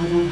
好的。